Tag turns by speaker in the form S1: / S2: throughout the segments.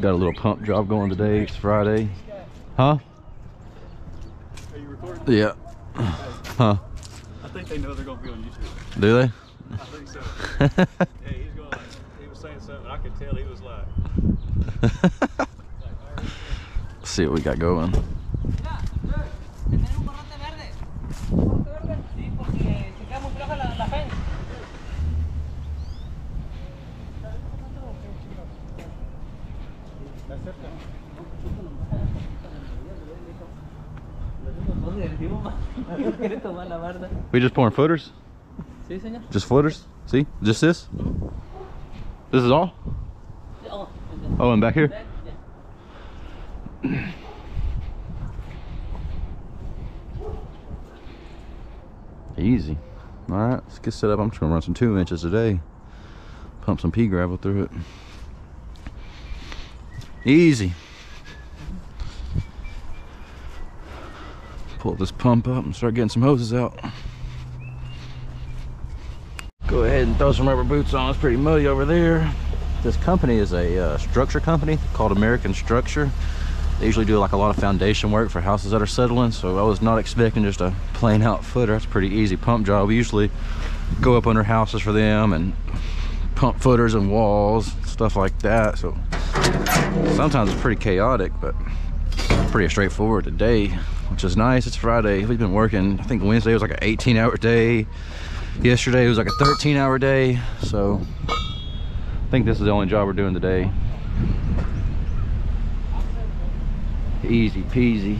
S1: Got a little pump job going today. It's Friday. Huh?
S2: Are you recording?
S1: Yeah. Huh?
S2: I think they know they're gonna be on YouTube.
S1: Do they?
S2: I think so. yeah, he's going like he was saying something. I could tell he was like.
S1: Let's see what we got going. We just pouring footers?
S3: Sí, señor.
S1: Just footers? See? Just this? This is all?
S3: Oh,
S1: Oh, and back here? Easy. All right, let's get set up. I'm just gonna run some two inches today. Pump some pea gravel through it. Easy. Pull this pump up and start getting some hoses out. Go ahead and throw some rubber boots on. It's pretty muddy over there. This company is a uh, structure company called American Structure. They usually do like a lot of foundation work for houses that are settling, so I was not expecting just a plain out footer. That's a pretty easy pump job. We usually go up under houses for them and pump footers and walls, stuff like that. So sometimes it's pretty chaotic, but pretty straightforward today, which is nice. It's Friday. We've been working, I think Wednesday was like an 18 hour day. Yesterday was like a 13 hour day. So I think this is the only job we're doing today. Easy peasy.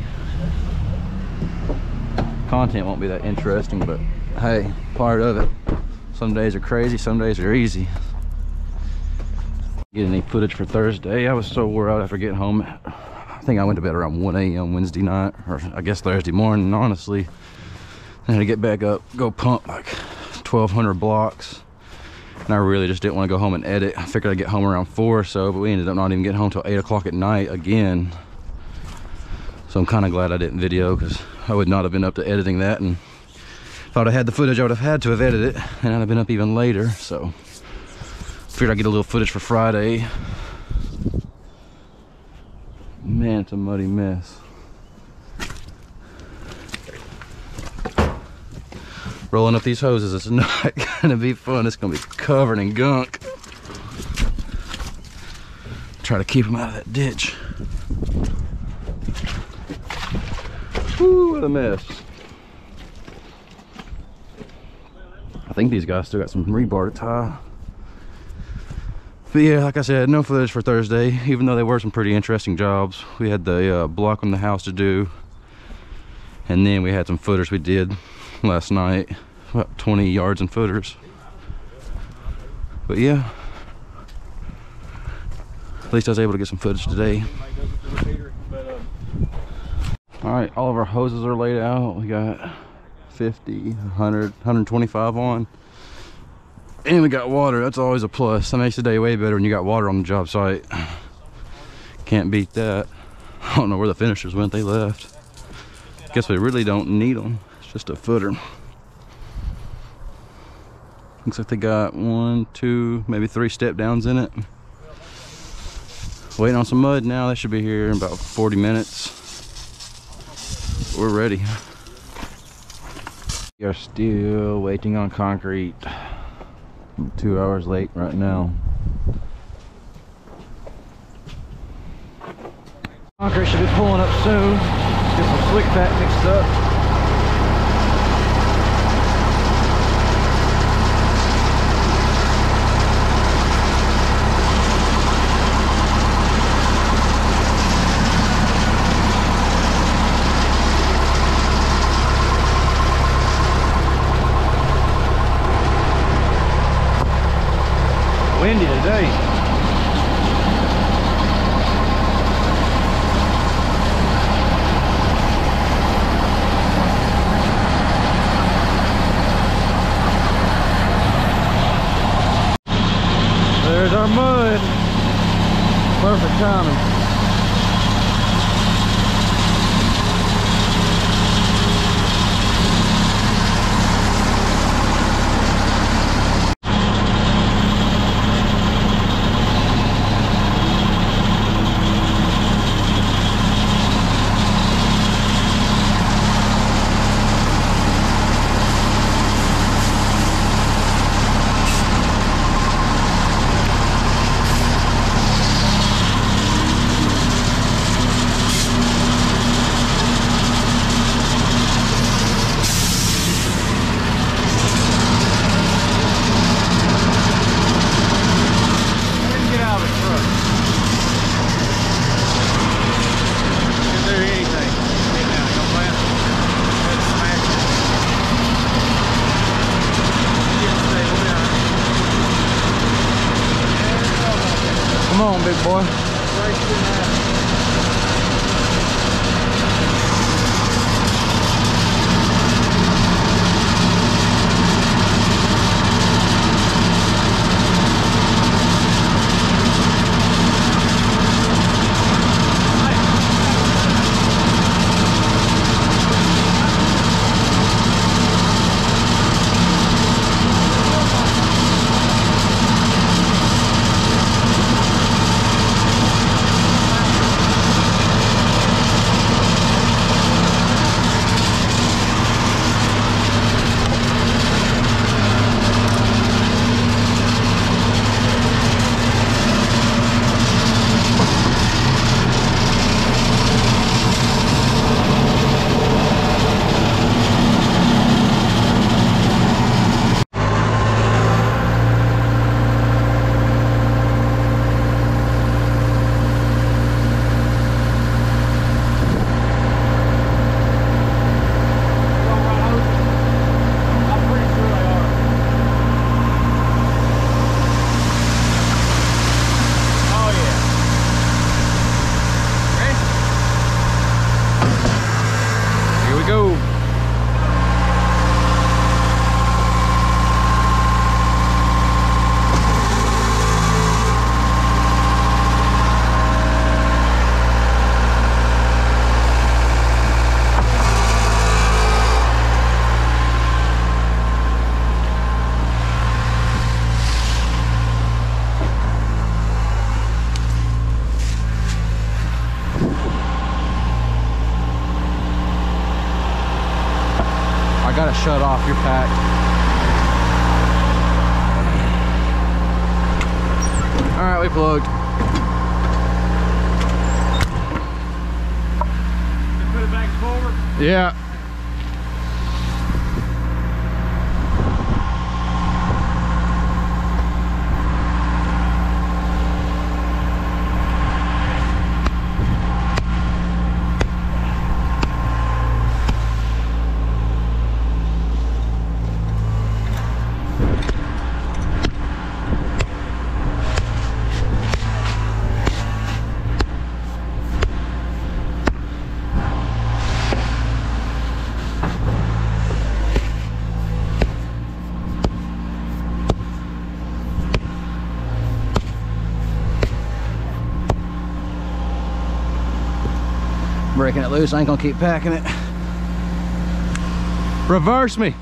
S1: Content won't be that interesting, but hey, part of it. Some days are crazy, some days are easy. Get any footage for Thursday. I was so wore out after getting home. I think I went to bed around 1 a.m. Wednesday night, or I guess Thursday morning, honestly. I had to get back up, go pump like 1,200 blocks. And I really just didn't want to go home and edit. I figured I'd get home around 4 or so, but we ended up not even getting home till 8 o'clock at night again. So I'm kind of glad I didn't video because I would not have been up to editing that. And if I'd have had the footage, I would have had to have edited it. And I'd have been up even later. So figured I'd get a little footage for Friday. Man, it's a muddy mess. Rolling up these hoses, it's not gonna be fun. It's gonna be covered in gunk. Try to keep them out of that ditch. Woo, what a mess. I think these guys still got some rebar to tie. But yeah, like I said, no footage for Thursday, even though they were some pretty interesting jobs. We had the uh, block on the house to do, and then we had some footers we did last night, about 20 yards in footers. But yeah, at least I was able to get some footage today. All right, all of our hoses are laid out. We got 50, 100, 125 on. And we got water. That's always a plus. That makes the day way better when you got water on the job site. Can't beat that. I don't know where the finishers went. They left. Guess we really don't need them. It's just a footer. Looks like they got one, two, maybe three step downs in it. Waiting on some mud now. They should be here in about 40 minutes. We're ready. We are still waiting on concrete. I'm two hours late right now. Concrete should be pulling up soon. Get some slick pack mixed up. boy. Off your pack. All right, we plugged.
S2: Put it back forward.
S1: Yeah. Breaking it loose, I ain't gonna keep packing it. Reverse me.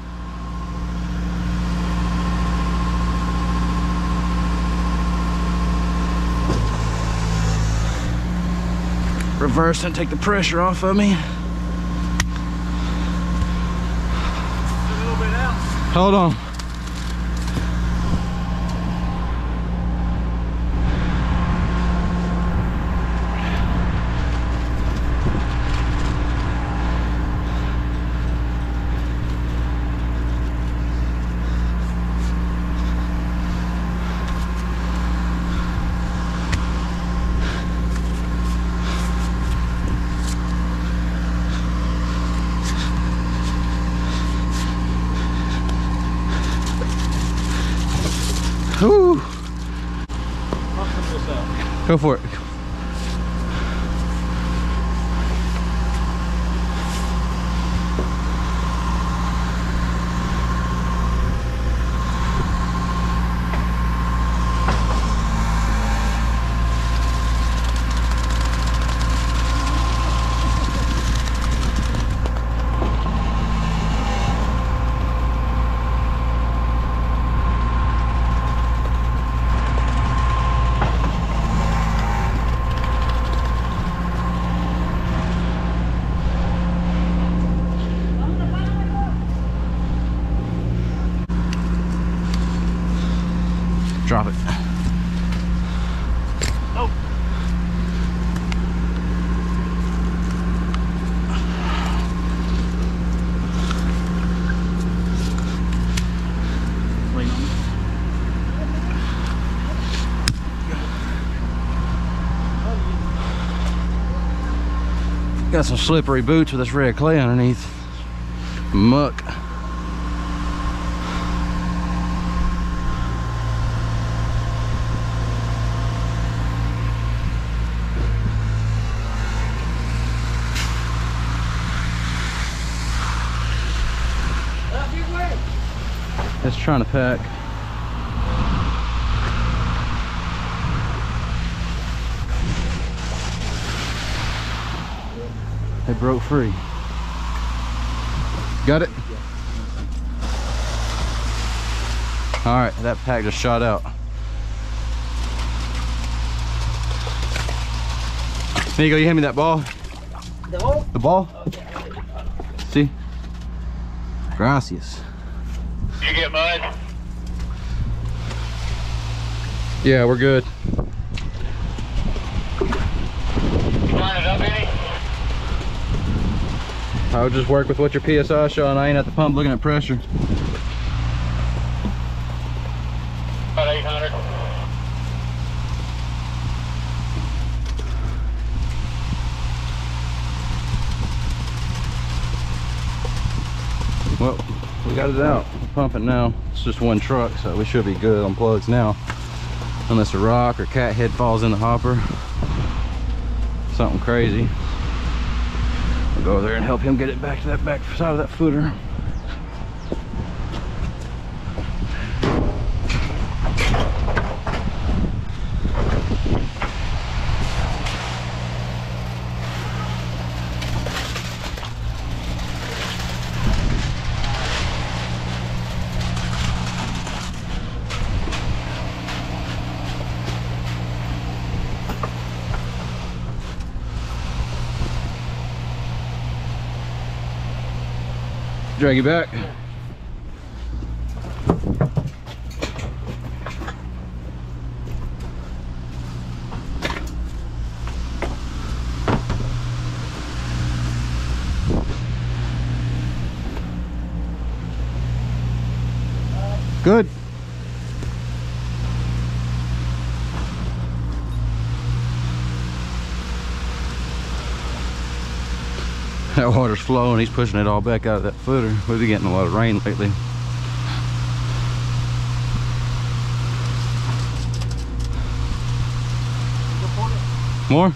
S1: Reverse and take the pressure off of me.
S2: A little bit out.
S1: Hold on. Go for it. got some slippery boots with this red clay underneath. Muck. Just trying to pack They broke free. Got it? All right, that pack just shot out. There you go, you hand me that ball.
S3: The ball?
S1: The ball? See? Gracias.
S4: You get mine?
S1: Yeah, we're good.
S4: Line it up any?
S1: I would just work with what your PSI showing. I ain't at the pump looking at pressure.
S4: About 800.
S1: Well, we got it out. We're pumping now. It's just one truck, so we should be good on plugs now. Unless a rock or cat head falls in the hopper. Something crazy. Go there and help him get it back to that back side of that footer. Drag you back. Good. Water's flowing, he's pushing it all back out of that footer. We've been getting a lot of rain lately. More?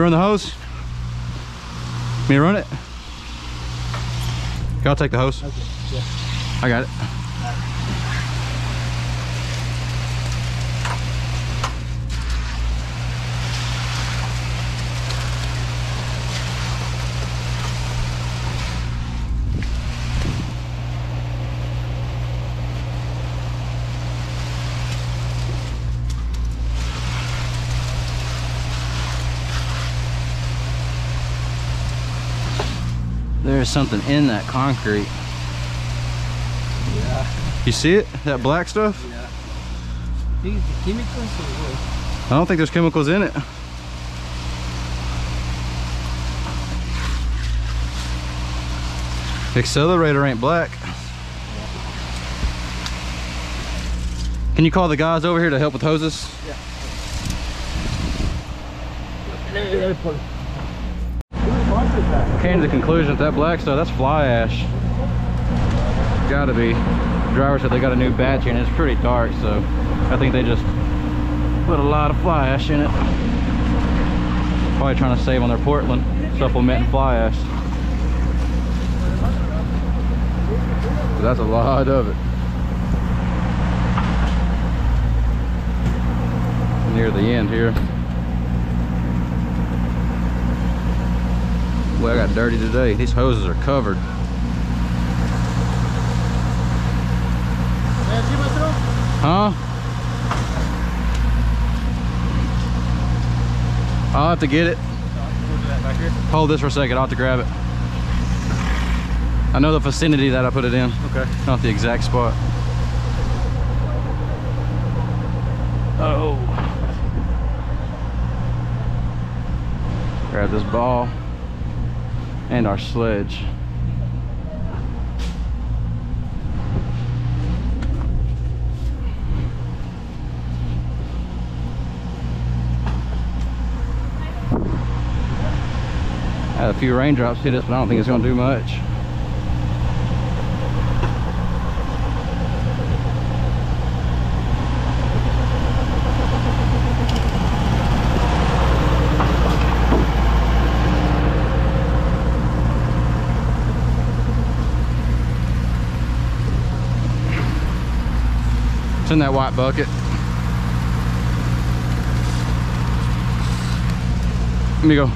S1: Run the hose? Me run it? I'll take the hose. Okay, yeah. I got it. Something in that concrete.
S3: Yeah.
S1: You see it? That black stuff?
S3: Yeah. The chemicals or what?
S1: I don't think there's chemicals in it. Accelerator ain't black. Can you call the guys over here to help with hoses?
S3: Let
S1: Came to the conclusion that that black stuff, that's fly ash. Gotta be. The driver said they got a new batch in. It's pretty dark, so I think they just put a lot of fly ash in it. Probably trying to save on their Portland, supplementing fly ash. But that's a lot of it. Near the end here. Well, I got dirty today. These hoses are covered. Huh? I'll have to get it. Hold this for a second. I'll have to grab it. I know the vicinity that I put it in.
S2: Okay.
S1: Not the exact spot. Oh. Grab this ball and our sledge. Had a few raindrops hit us, but I don't think it's going to do much. It's in that white bucket. Let me go.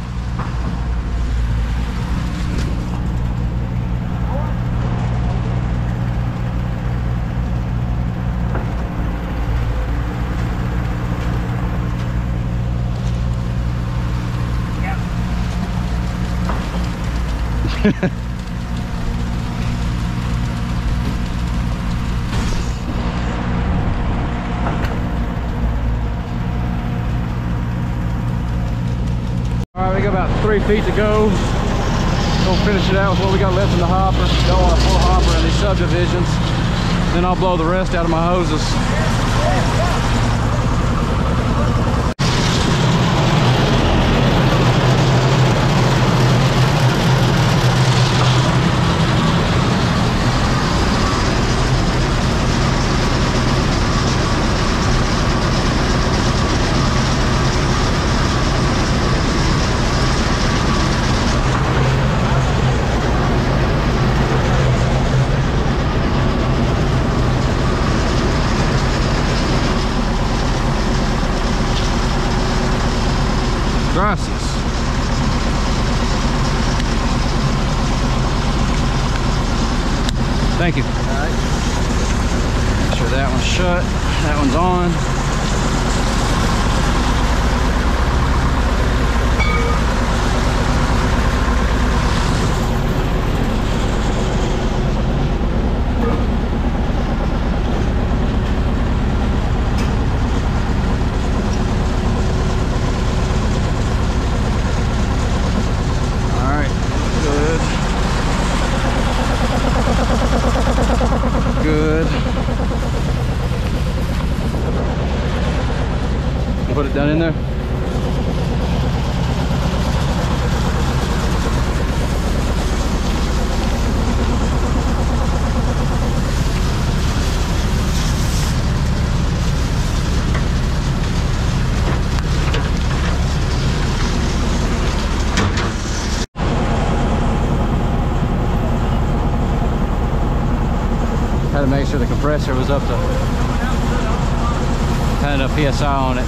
S1: All right, we got about three feet to go. Gonna finish it out with what we got left in the hopper. Don't want a full hopper in these subdivisions. Then I'll blow the rest out of my hoses. Gracias. Thank you. Make sure that one's shut. That one's on. All right, good. Good. Put it down in there. Had to make sure the compressor was up to had enough PSI on it.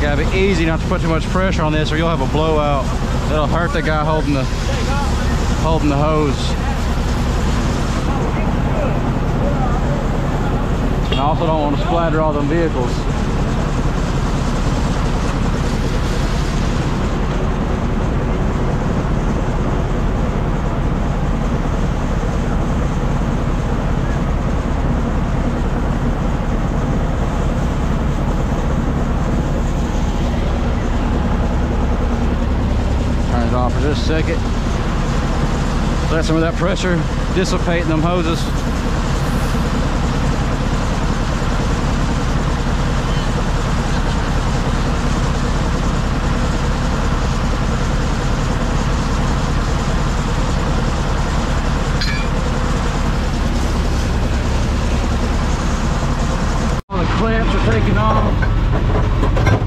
S1: Gotta be easy not to put too much pressure on this or you'll have a blowout. It'll hurt the guy holding the holding the hose. I also don't want to splatter all them vehicles. Turn it off for just a second. Let some of that pressure dissipate in them hoses. All the clamps are taken off.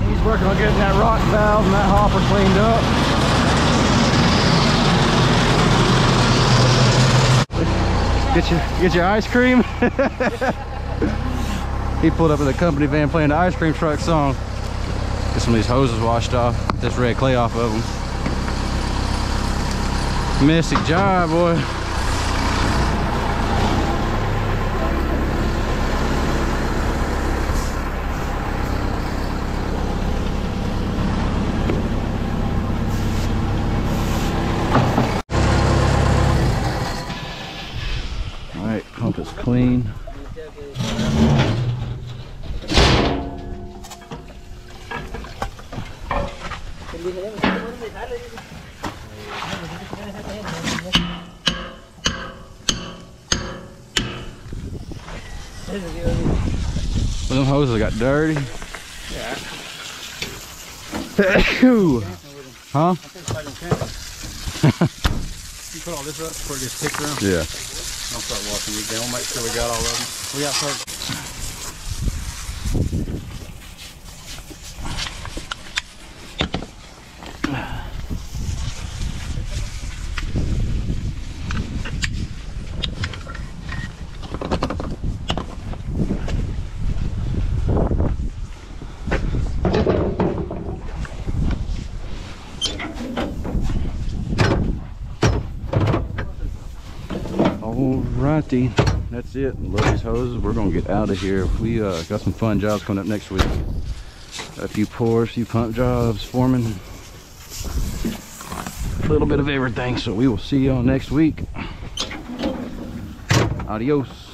S1: He's working on getting that rock and that hopper cleaned up. Get your get your ice cream. he pulled up in the company van playing the ice cream truck song. Get some of these hoses washed off. Get this red clay off of them. Messy job, boy. clean. Well, them hoses got dirty.
S2: Yeah.
S1: huh?
S2: you put all this up before it gets kicked around?
S1: Yeah.
S2: I'll start walking these down. We'll make sure we got all of them. We got
S1: 13. that's it. Love these hoses. We're gonna get out of here. We uh, got some fun jobs coming up next week. Got a few pours a few pump jobs foreman a little bit of everything so we will see y'all next week. Adios.